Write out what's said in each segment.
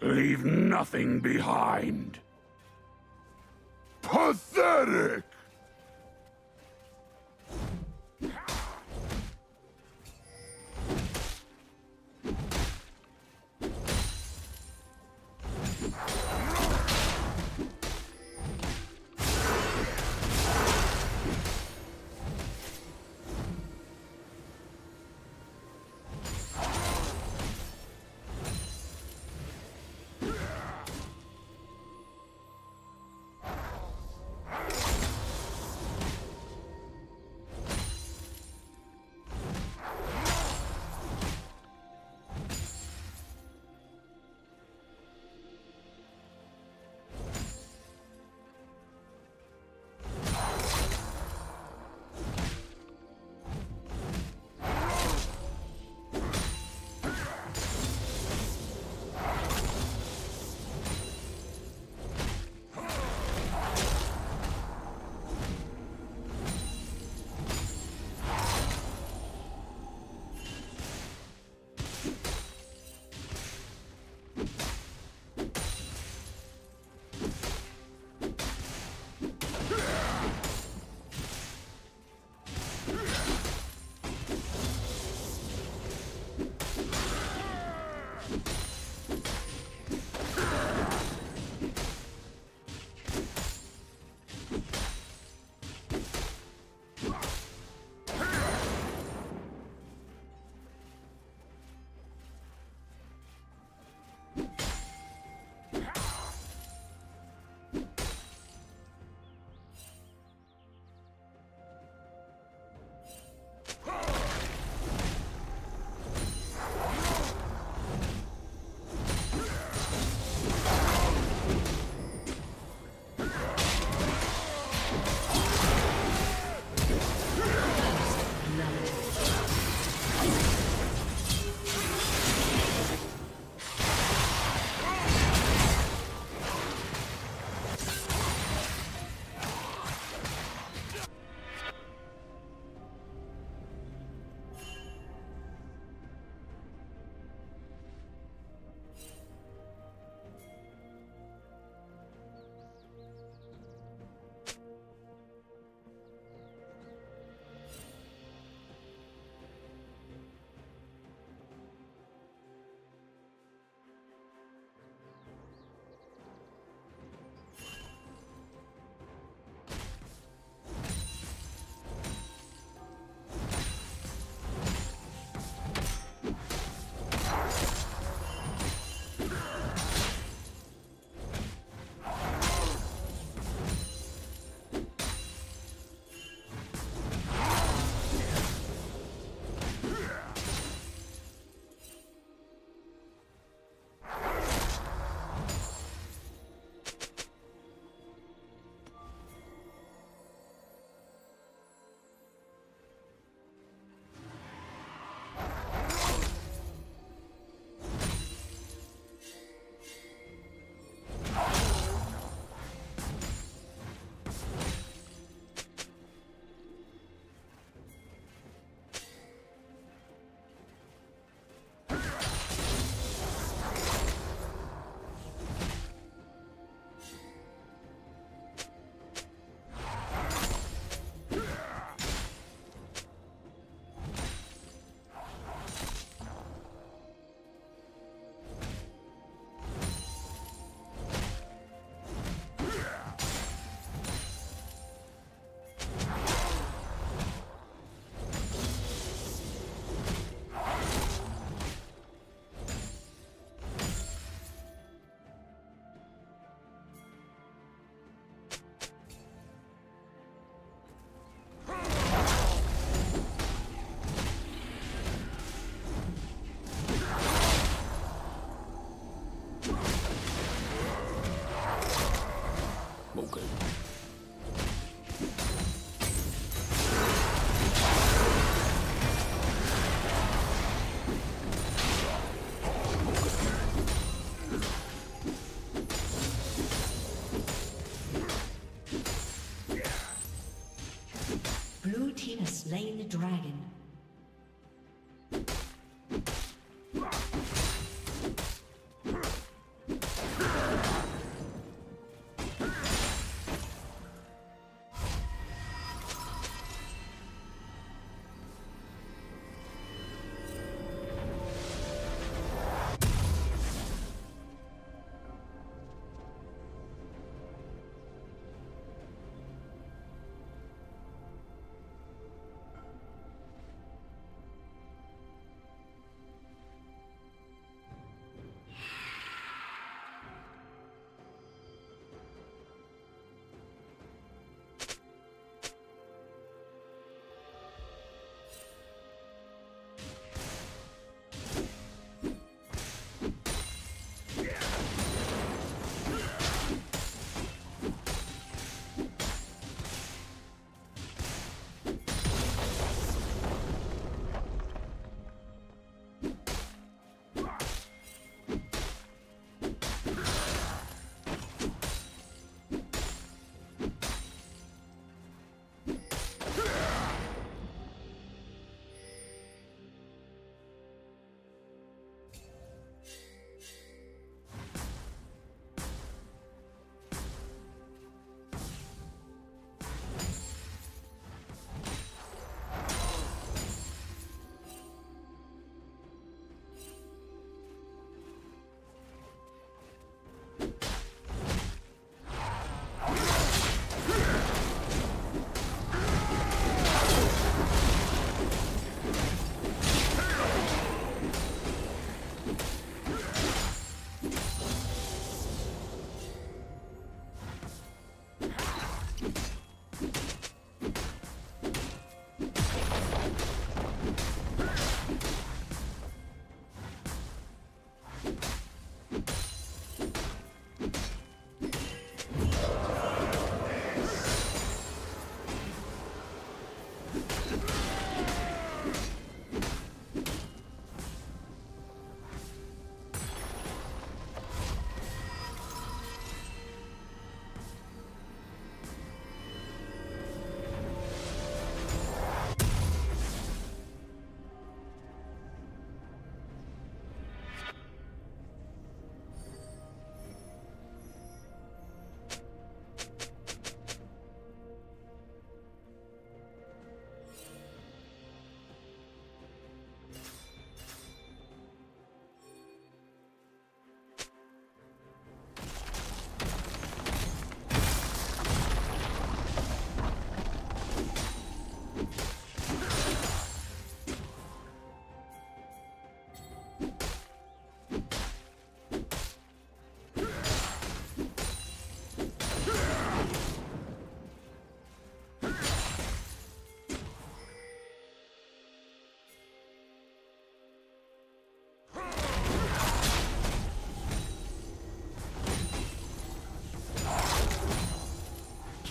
Leave nothing behind. Pathetic!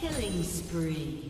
Killing spree.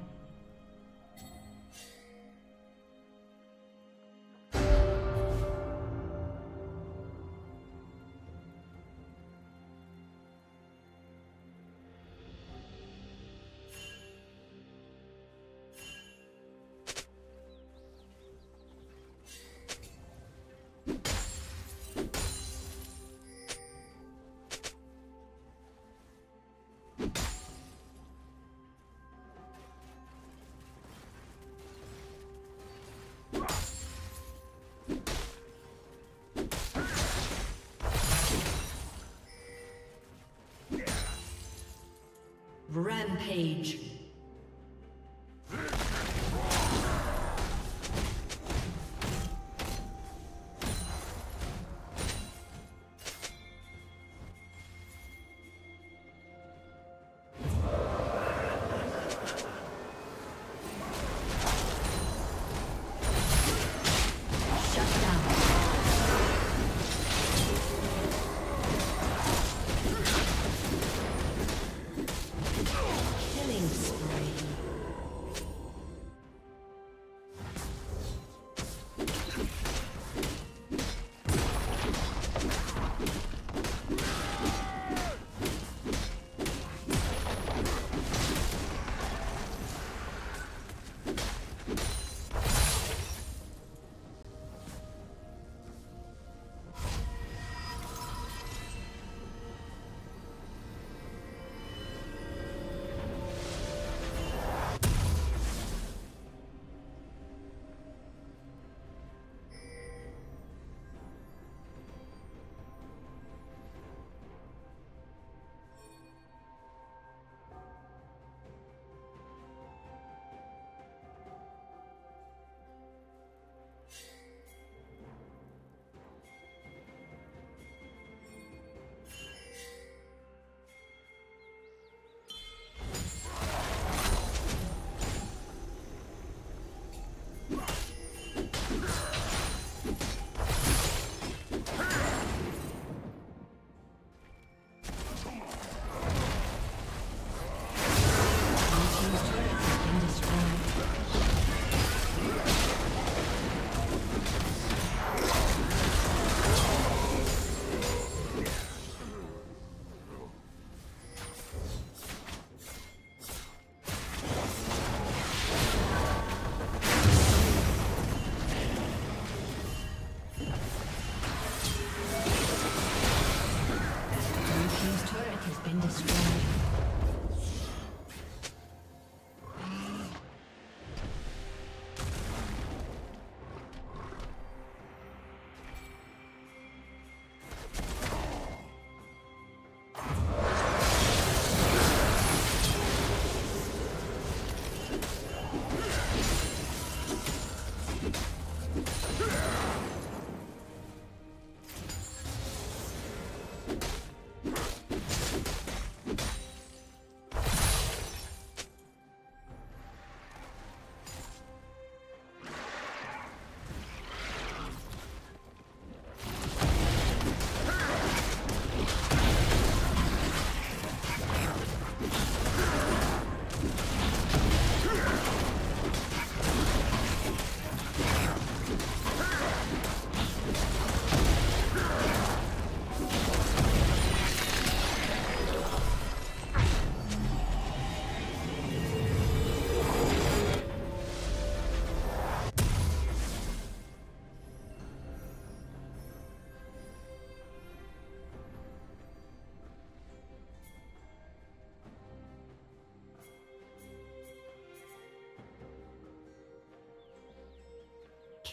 Rampage.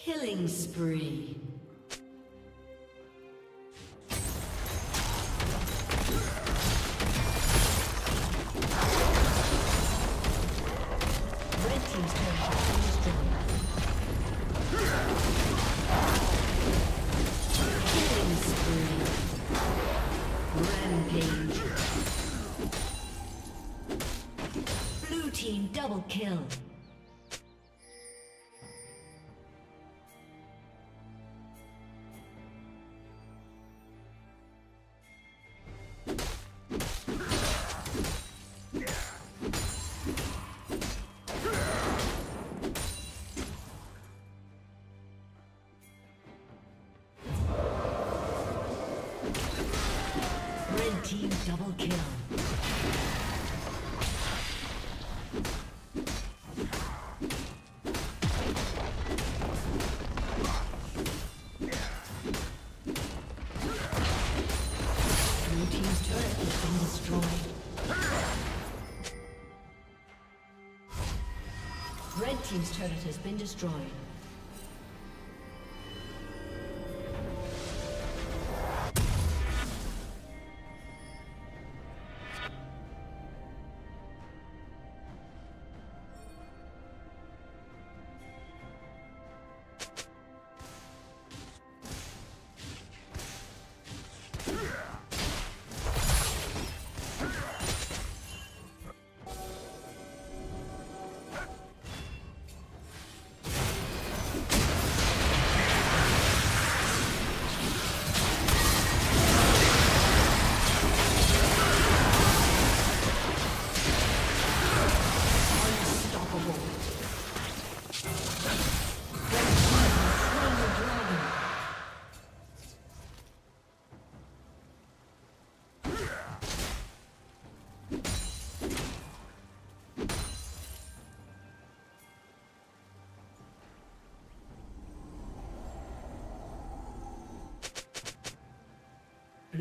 Killing spree. Red team double kill. team's turret has been destroyed.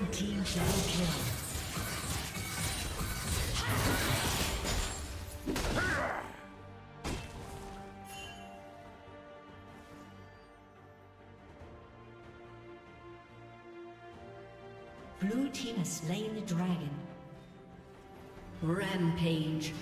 Red team kill. Blue team has slain the dragon. Rampage.